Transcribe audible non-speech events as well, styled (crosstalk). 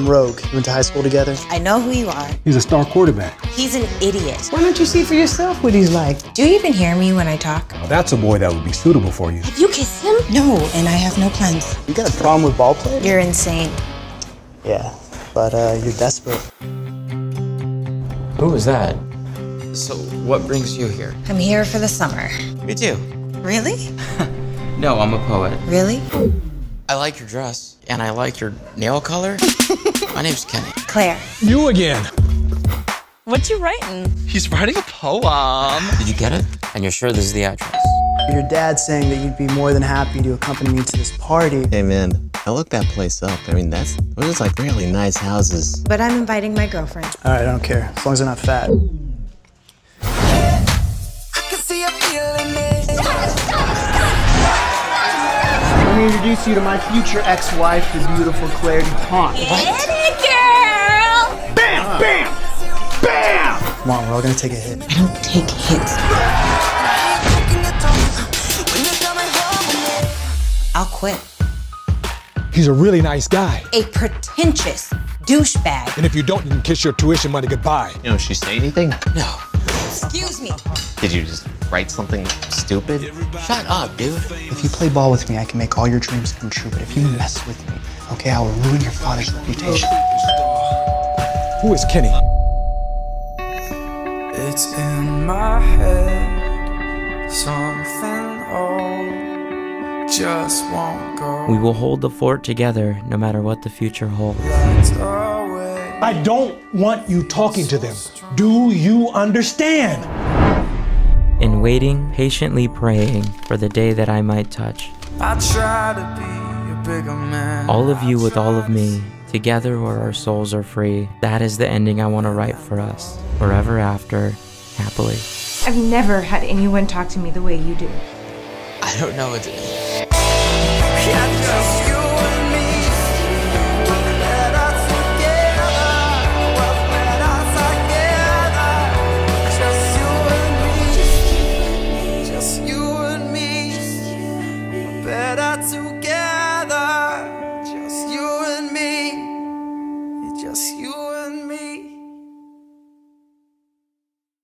I'm Rogue. We went to high school together. I know who you are. He's a star quarterback. He's an idiot. Why don't you see for yourself what he's like? Do you even hear me when I talk? Now, that's a boy that would be suitable for you. Have you kissed him? No, and I have no plans. You got a problem with ball play? You're insane. Yeah, but uh, you're desperate. Who was that? So, what brings you here? I'm here for the summer. Me too. Really? (laughs) No, I'm a poet. Really? I like your dress, and I like your nail color. (laughs) My name's Kenny. Claire. You again. What you writing? He's writing a poem. Did you get it? And you're sure this is the address? Your dad's saying that you'd be more than happy to accompany me to this party. Hey man, I looked that place up. I mean, that's those are like really nice houses. But I'm inviting my girlfriend. All right, I don't care, as long as they're not fat. Let me introduce you to my future ex-wife, the beautiful Claire DuPont. Get it, girl! Bam! Bam! Bam! Come on, we're all gonna take a hit. I don't take hits. I'll quit. He's a really nice guy. A pretentious douchebag. And if you don't, you can kiss your tuition money goodbye. You know, she say anything? No. Excuse me. Did you just write something stupid? Shut up, dude. If you play ball with me, I can make all your dreams come true. But if you mess with me, okay, I will ruin your father's reputation. Who is Kenny? It's in my head, something old just won't go. We will hold the fort together no matter what the future holds. I don't want you talking to them. Do you understand? In waiting, patiently praying for the day that I might touch. I try to be a bigger man. All of you with all of me, together where our souls are free. That is the ending I want to write for us. Forever after, happily. I've never had anyone talk to me the way you do. I don't know what to Yeah, together, just you and me, just you.